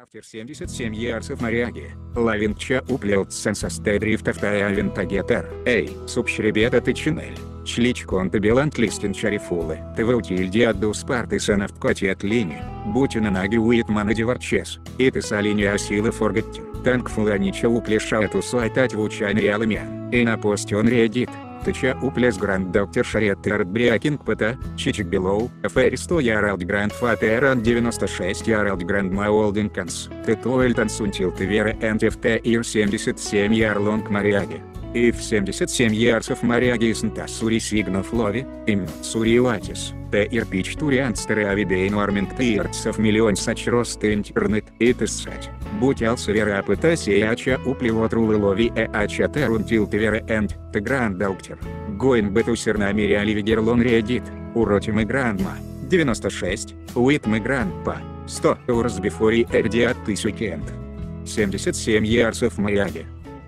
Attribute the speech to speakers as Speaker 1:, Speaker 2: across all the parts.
Speaker 1: After 77 years of Mariagi, Лавинча уплел сенсасте дрифтов таявин тагетер. Эй, субшребета ты чинель. Члич конта белант листин шарифулы. Ты в утильди адду спарты сенов коти от лини. Будь на наги уитмана деварчес. И ты салини осилы форгаттин. Танк фуланича уплеша эту суайтать в учайн реалымян. И на посте он редит. Тыча уплес гранд доктор шарет терт брякинг пта, чичик белоу, фэристо яралд гранд фатеран 96 яралд гранд маолдинканс, тетуэль тансунтил тевера энтиф ир 77 ярлонг мариаги. И в 77 ярсов моряги из Нтасури Сигнов Лови, им Сури Латис, Т. Ирпич Турианстеры Авидейн Арминг Тирцев Миллион Сачрост Интернет и Тессать. И э ача терунтил тевера энд, те гранд доктор. Гоин бетусер на мире оливигерлон редит, уротим и грандма, 96, уитм и грандпа, 100 урс бифори эрди от тысячи 77 ярсов маяги.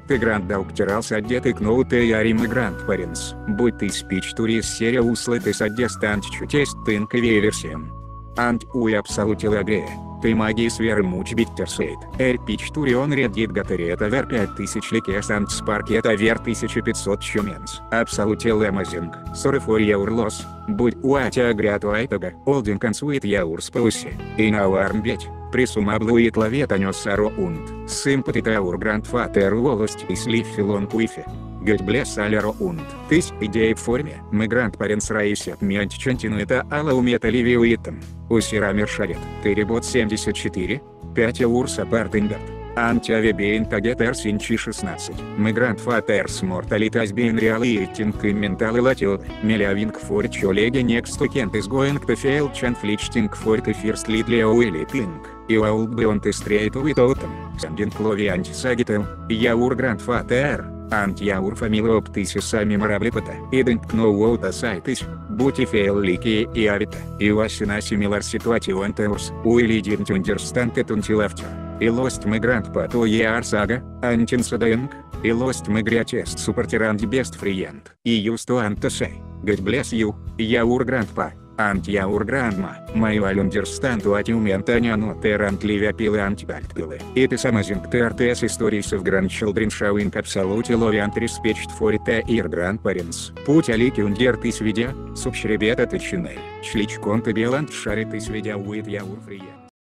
Speaker 1: Ты гранд доктирался одетый кноу ты ярим и гранд паренс, будь ты спич турист серия услы садде стант чутест тынка версиям. Ант уй абсолютил агрея. Ты магии сверы муч биттерсейт. Эр пич турион редит гатерета вер 5000 ликес ант спаркета вер 1500 чуменс. Абсолютил эмазинг. Сорефор яурлос. Будь уатя агряту айтага. Олдин консуит яур спауси. И на уармбеть. Присумаблуит лавет анес саро унт. Симпати таур гранд фатер волость и слив филон куифе. Гать блес алеро унт. Тысь идеи в форме. Мигрант паренс раисят миантичантину это ала умета ливиуитам. Усирамир шарит. Теребот 74. 5 урса партингард. Антиавибейн тагетер синчи 16. Мигрант фатерс морталитас бейн реалиитинг и менталы латиод. Мелявинг форч олеги нексту кент изгоинг тефейл чан фличтинг форт и фирст лидлия уэлитинг. И аулд беон тестрейт уитотом. Сандин клови антисагител. Яур гранд фатер. Антьяур фамилия оптиси сами мораблепата. Идент кноуоута сайтис. Бути фейл лики и авита. И васина симилар ситуатион теурс. Уили динт ундерстант этунтилавтер. И лост мигрант по то арсага, антин садаенг, и лост мигрятест супертиранди бест фриент. И юсту антосей, гать блес ю, яур грандпа. Антьяур грандма, мою алюндерстанту атиументаняну терант ливиапилы антибальтпилы. И ты самазинг ТРТС историес в грандчилдрин шауинг абсолюти ловиант респечт форита ир гранд паренс. Путь алики ундер ты сведя, субшребета ты чинель. Шлич конта белант шарит ты сведя уит яур фриент.